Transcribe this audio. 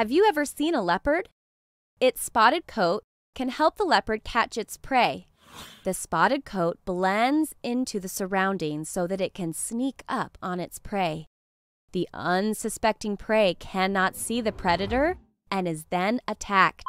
Have you ever seen a leopard? Its spotted coat can help the leopard catch its prey. The spotted coat blends into the surroundings so that it can sneak up on its prey. The unsuspecting prey cannot see the predator and is then attacked.